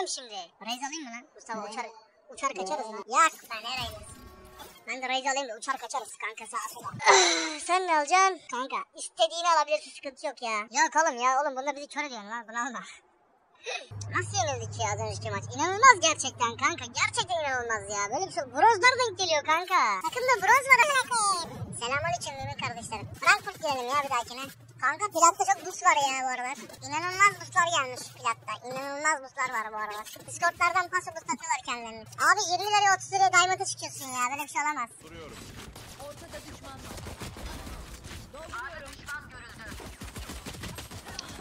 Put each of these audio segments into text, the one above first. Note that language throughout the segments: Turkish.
yapacağım şimdi? Reis alayım mı lan? Mustafa uçar, uçar kaçarız lan. Yak sen ne reis? Ben de reis alayım da uçar kaçarız kanka sağa sola. sen ne alacaksın? Kanka istediğini alabilirsin sıkıntı yok ya. Yok oğlum ya oğlum bunda bizi kör ediyorsun lan bunu alma. Nasıl yenildik ya az önceki maç? İnanılmaz gerçekten kanka. Gerçekten inanılmaz ya. Böyle bir şey. Bronzlar denk geliyor kanka. Takımda bronz var Selamünaleyküm mümin kardeşlerim. Frankfurt diyelim ya bir dahakine. Kanka platta çok buz var ya bu aralar. İnanılmaz buzlar gelmiş platta. İnanılmaz buzlar var bu aralar. Discordlardan pası buz atıyorlar kendilerini. Abi 20 liraya 30 liraya diamond'a çıkıyorsun ya. Böyle bir şey olamaz. Ortada düşman var.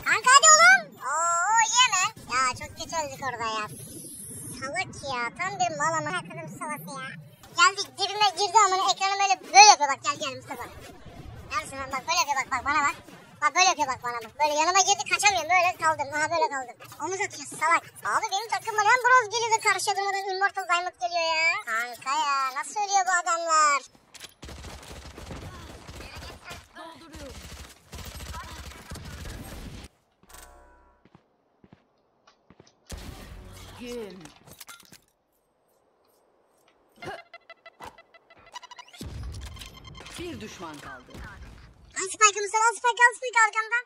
Kanka hadi oğlum. Oo yeme. Ya çok kötü öldük orada ya. Salak ya. Tam bir mal ama. Akılım salak ya. Geldik dibime girdi ama ekranı böyle böyle yapıyor bak gel gel Mustafa. Neredesin lan bak böyle yapıyor bak bak bana bak. Böyle yapıyor bak bana bak. Böyle yanıma girdi kaçamıyorum böyle kaldım. Aha böyle kaldım. Omuz atıyor salak. Abi benim takımım hem bronz geliyor da karşı durmadan immortal diamond geliyor ya. Kanka ya nasıl ölüyor bu adamlar? Gün. Bir düşman kaldı. Al spike'ı Mustafa al spike'ı al spike'ı arkamdan.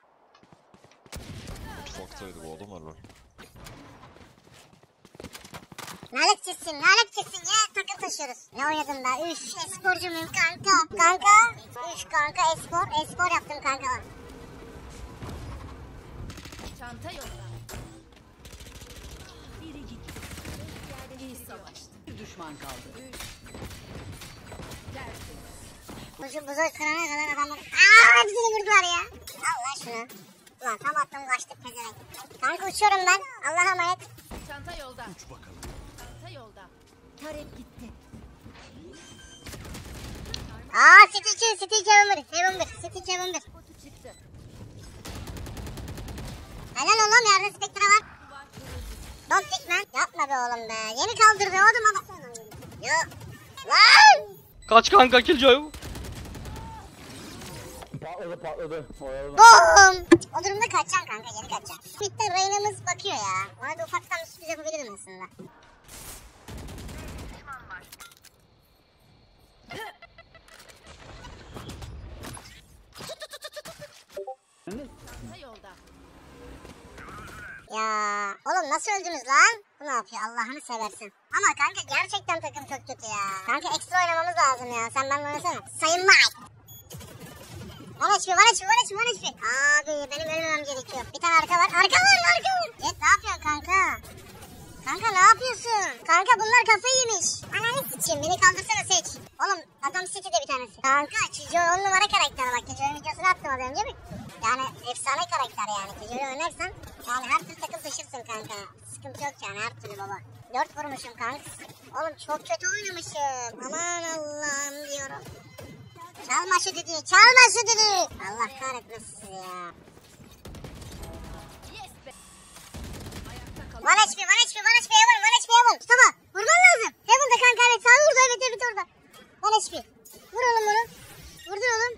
Mutfaktaydı bu adam var. Lanet gitsin, lanet gitsin ya takım taşıyoruz. Ne oynadım ben? Üf, esporcu muyum kanka? Kanka? Üf kanka espor, espor yaptım kanka. Çanta yolda. Biri gitti. İyi savaştı. Bir düşman kaldı. Tertemiz. Buzu, buzu kırana kadar adamlar... Aaa hepsini vurdular ya. Al lan şunu. Ulan tam attım kaçtık pezevenk. Kanka uçuyorum ben. Allah'a emanet. Çanta yolda. Uç bakalım. Çanta yolda. Tarek gitti. Aa City 2, City 2 Heaven 1, Heaven 1, City 2 Heaven 1. Botu çıktı. Helal oğlum yerde Spectre var. Don't pick man. Yapma be oğlum be. Yeni kaldırdı oğlum adam. Yo. Lan! Kaç kanka Killjoy. Patladı patladı. Bom! O durumda kaçacaksın kanka yeni kaçacaksın. Mid'de Reyna'mız bakıyor ya. Ona da ufaktan bir sürpriz yapabilirim aslında. Ya oğlum nasıl öldünüz lan? Bu ne yapıyor Allah'ını seversin. Ama kanka gerçekten takım çok kötü ya. Kanka ekstra oynamamız lazım ya. Sen benimle oynasana. Sayın Mike. One HP, one HP, one HP, one HP. Abi benim ölmemem gerekiyor. Bir tane arka var. Arka var, arka var. Jet ne yapıyorsun kanka? Kanka ne yapıyorsun? Kanka bunlar kafayı yemiş. Ananı sıçayım beni kaldırsana seç. Oğlum adam City'de bir tanesi. Kanka Cicio on numara karakter bak. Cicio'nun videosunu attım az önce mi? Yani efsane karakter yani. Cicio'yu oynarsan yani her türlü takım taşırsın kanka. Sıkıntı yok yani her türlü baba. Dört vurmuşum kanka. Oğlum çok kötü oynamışım. Aman Allah'ım diyorum. Çalma şu düdüğü, çalma şu düdüğü. Allah kahretmesin sizi ya. One HP, one HP, one HP, Heaven, one HP, Heaven. Mustafa, vurman lazım. Heaven da kanka evet, sağ vurdu, evet, evet orada. One HP. Vur oğlum bunu. Vurdun oğlum.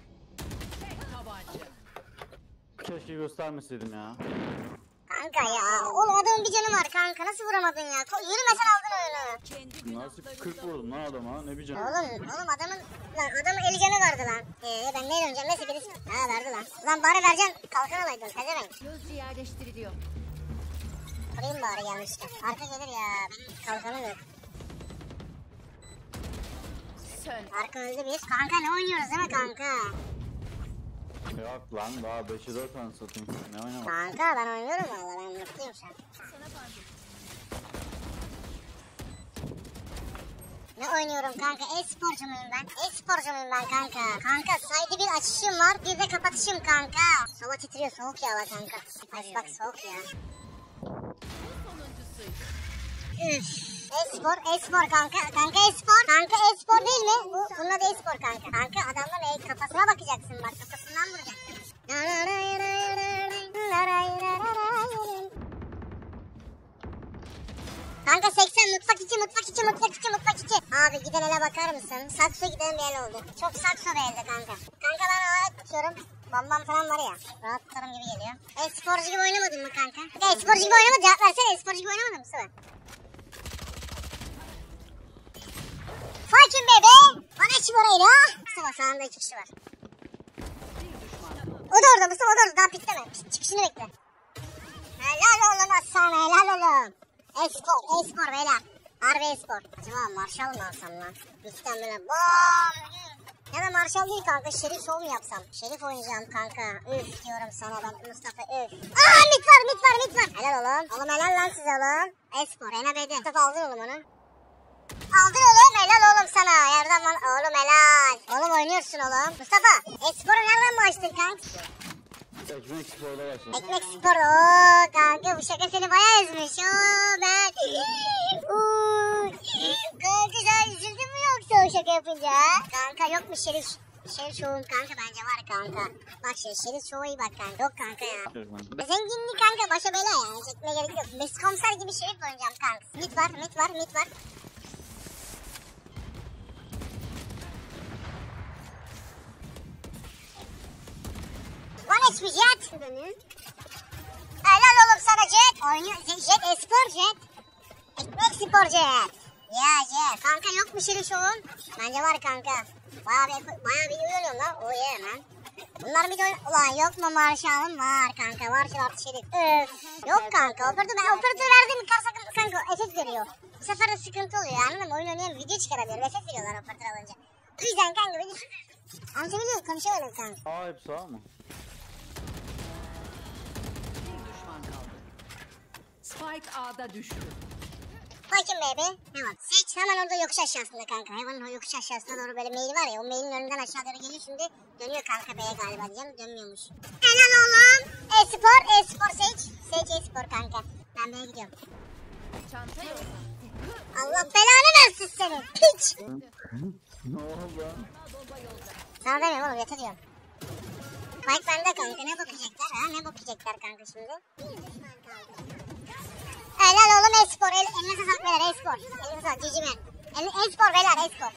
Keşke göstermeseydim ya. Kanka ya, oğlum adamın bir canı var kanka, nasıl vuramadın ya? Yürümesen aldın Nasıl günahlarında 40 vurdum lan adama ne bileceğim. Oğlum, oğlum adamın, lan adamın eli canı vardı lan. Ee, ben neyle oynayacağım, neyse birisi. Ha verdi lan. Lan bari vereceksin, kalkan alaydın, pezevenk. Gözcü yerleştiriliyor. Vurayım bari gelmişken. Arka gelir ya, benim kalkanım yok. Sön. Arka öldü bir. Kanka ne oynuyoruz değil mi kanka? Yok lan daha 5'e 4 tane satayım. Ne oynamak? Kanka ben oynuyorum valla ben mutluyum şu an. Sana bandım. Ne oynuyorum kanka? E-sporcu muyum ben? E-sporcu muyum ben kanka? Kanka saydı bir açışım var bir de kapatışım kanka. Hava titriyor soğuk ya hava kanka. Ay bak soğuk ya. Üf. E-spor, e-spor kanka. Kanka e-spor. Kanka e-spor değil mi? Bu, bunun adı e-spor kanka. Kanka adamın e kafasına bakacaksın bak kafasından vuracaksın. Kanka 80 mutfak içi mutfak içi mutfak içi mutfak içi. Abi giden ele bakar mısın? Sakso giden bir el oldu. Çok sakso bir elde kanka. Kanka ben ağaç tutuyorum. Bambam falan var ya. Rahat tutarım gibi geliyor. E-sporcu gibi oynamadın mı kanka? E-sporcu gibi oynamadın. Cevap versene. E-sporcu gibi oynamadın mı Sıvı? Fucking bebe. Bana iç burayla. Mustafa sağında iki kişi var. O da orada Mustafa o da orada. Daha pikleme. Çık- Çıkışını bekle. Helal oğlum Aslan helal oğlum. Espor, espor beyler. Harbi espor. Acaba Marshall mı alsam lan? Lütfen böyle bam. Ya da Marshall değil kanka. Şerif show mu yapsam? Şerif oynayacağım kanka. Üf diyorum sana bak Mustafa üf. Aa mit var mit var mit var. Helal oğlum. Oğlum helal lan size oğlum. Espor NBD. Mustafa aldın oğlum onu. Aldın oğlum helal oğlum sana. Yerden lan oğlum helal. Oğlum oynuyorsun oğlum. Mustafa esporu nereden başladın kanka? Ekmek sporda başladım. Ekmek spor ooo kanka bu şaka seni bayağı ezmiş ooo ben Uuu kanka sen üzüldün mü yoksa o şaka yapınca? Kanka yok mu şerif? Şerif şovum kanka bence var kanka. Bak şimdi şerif şovu iyi bak kanka. Yok kanka ya. Zenginlik kanka başa bela yani. Çekmeye gerek yok. Mesut komiser gibi şerif oynayacağım kanka. Mit var mit var mit var Bana hiçbir jet Helal oğlum sana Jet. Oynuyor. Jet espor Jet. Ekmek spor Jet. Ya Jet. Kanka yok mu şirin şovun? Bence var kanka. Bayağı bir, bayağı bir uyuyorum lan. O ye lan. Bunlar bir de. Ulan yok mu Marshall'ım? Var kanka. Var şu artı şerif. Öf. Yok kanka. Operatör, ben operatör verdiğim kar sakın kanka efekt veriyor. Bu sefer de sıkıntı oluyor anladın mı? Oyun oynayan video çıkaramıyor. Efekt veriyorlar operatör alınca. O yüzden kanka beni... Anlatabiliyor muyum? Konuşamadım kanka. Aa hep sağ mı? Spike A'da düştü. Bakın baby. Var? Seç hemen orada yokuş aşağısında kanka. Hayvanın o yokuş aşağısına doğru böyle meyil var ya. O meylin önünden aşağı doğru geliyor şimdi. Dönüyor kanka B'ye galiba diyeceğim. Dönmüyormuş. Helal oğlum. E-spor, e-spor seç. Seç e-spor kanka. Ben B'ye gidiyorum. Çanta yolda. Allah belanı versin seni. Piç. ne oldu? Sana demiyorum oğlum yeter diyorum. Mike bende kanka. Ne bakacaklar ha? Ne bakacaklar kanka şimdi? Helal oğlum e-spor. El, eline sağlık beyler e-spor. Eline sağlık.